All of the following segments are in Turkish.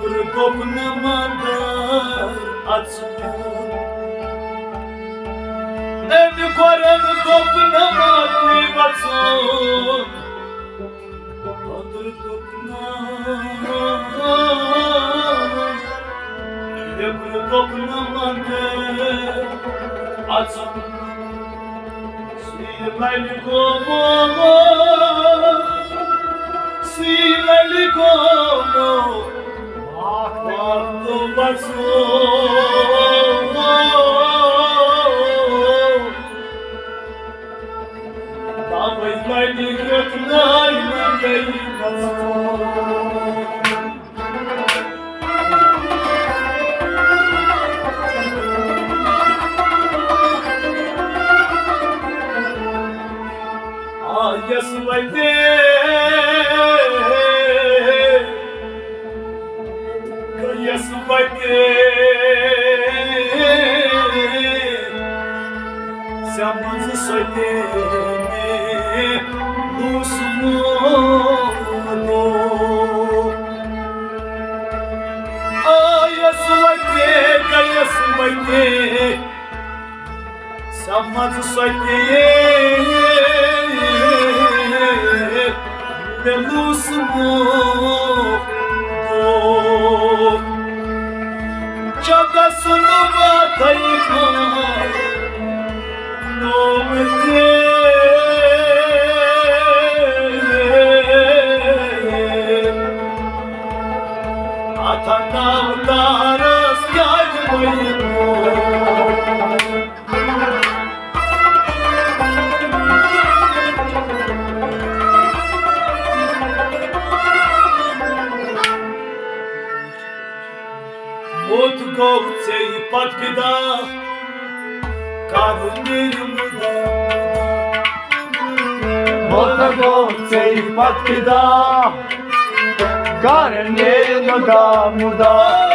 पर गोपन mandar açmıyor Ev koran kopna matli batson Odur kopna Ev kopna mandar açmıyor Sivali komo Sivali komo Damals mein ich wird nein, wenn ich Samad soite Belus mo Chada sunova tai khana Lusmuno Çabasını batayım Atanlarız Botagovce i patkida Garem njeno da mu da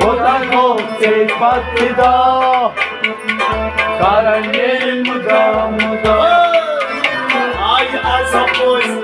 Botagovce i patkida Garem njeno da Ay azap boys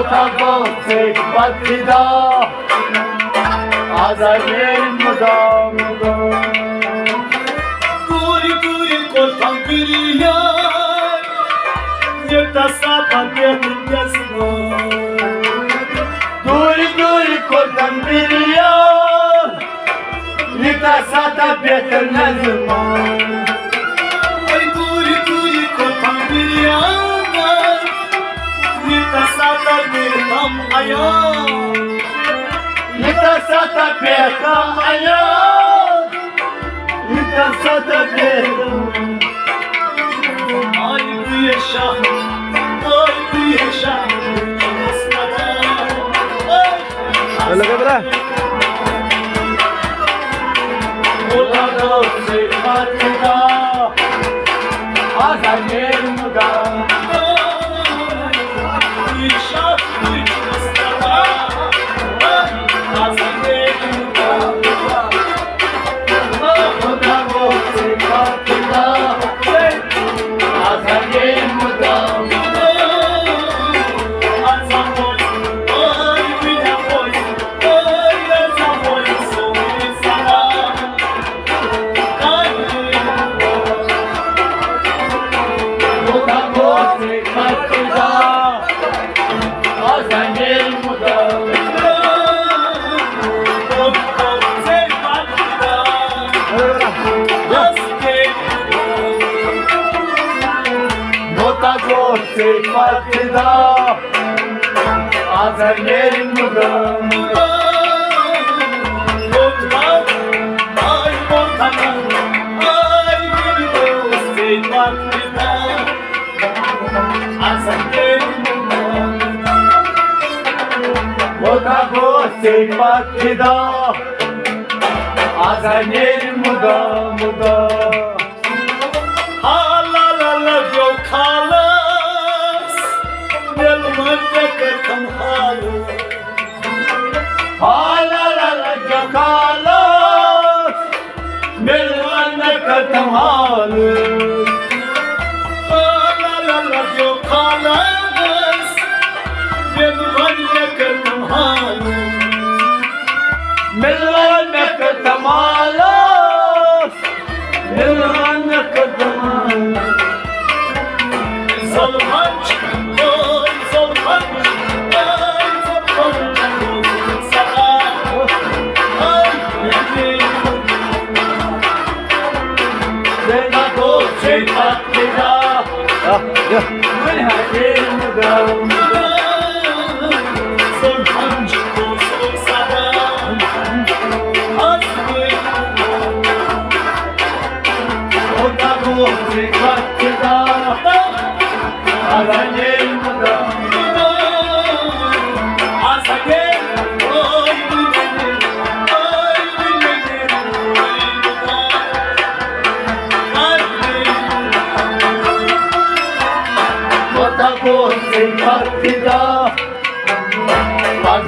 Ortadoksik partida Azadin mudamda Turi turi korkan biriler Yurtta sapan yerin yazma Turi turi korkan biriler Yurtta sapan yerin yazma там аяй. Nikasata beter ayar Nikasata beter Ay bu yaşa, ay bu yaşa. Öyle böyle Ola doze patkida Azan yerimda Gerçek hakkında Azerlerin burada Mutfak Ay ortamı Ay bir dost hakkında Azerlerin burada Mutfak Gerçek hakkında Azerlerin burada Muda la jakalas Milwan katam halu Halalala yokalas Nelmanda katam halu Milwan katam halas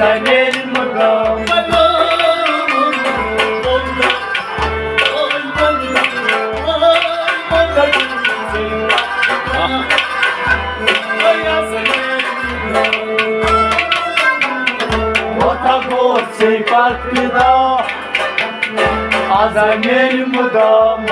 Father, Amém, elimi dağma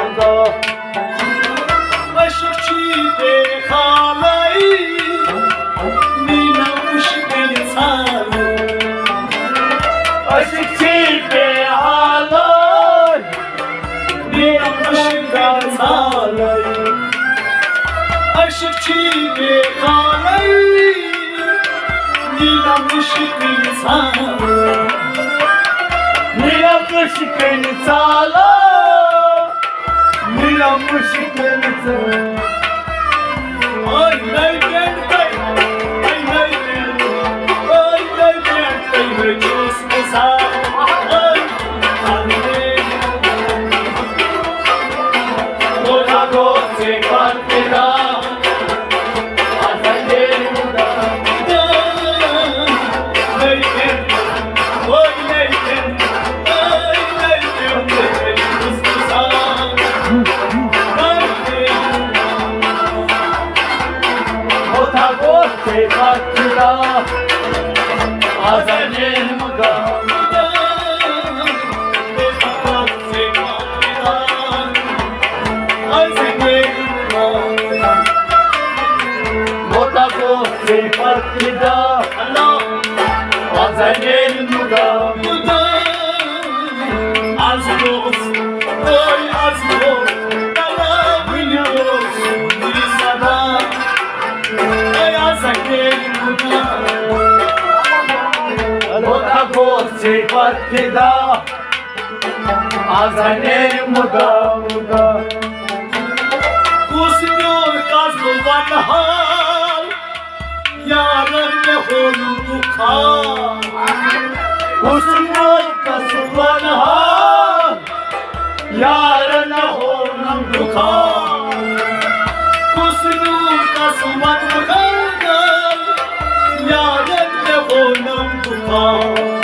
beni sağlar Niyamış beni sağlar Ay lay gel tay Ay lay gel Ay lay gel tay Meclis mesa Ay النداء الله أذن النداء نداء عزموس أي عزموس طلب اليوس للسبا أي عزك النداء وتقوس الفتداء أذن المداء مداء قسم يوم كازم الفتحان Yarın ne oldu kal Kusmol kasılan ha Yarına hornam Dukan Kusmuyor kazlı vanhal Yarın ne oldu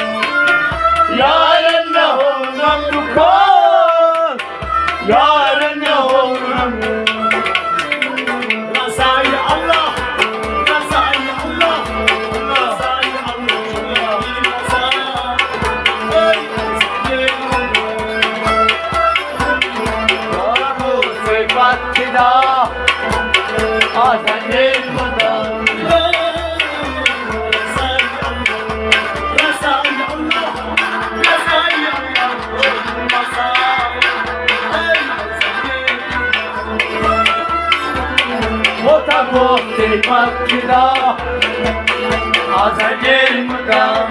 tako tepak da azagel muda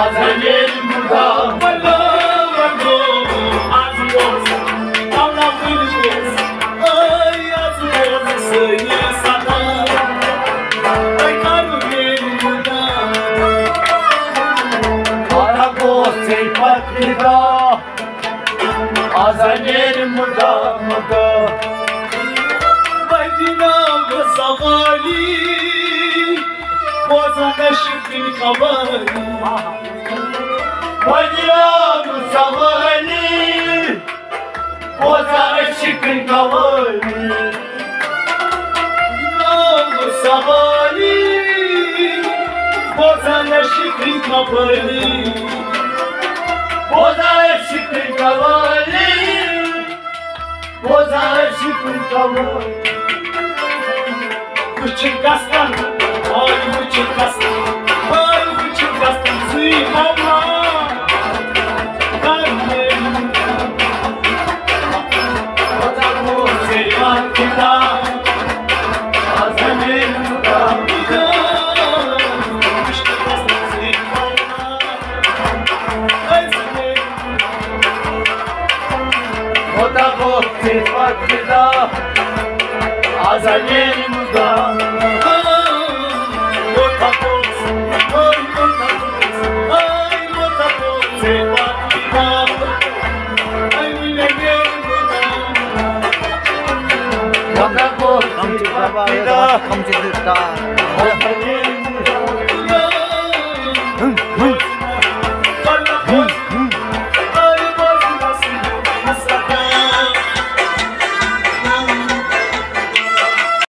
Azagel muda Azrail burada burada Baydina ve sagali Bozana şıkkın kabali Vadiya musavali Boza eşikin kavali. Namu sabali Bozana şıkkın kabali Boza eşikin kavali Позарщиком тобой. Кучеркастан, ой, Кучеркастан, ой, Кучеркастан, зима Потому серьезно, 봅시다. 아사님.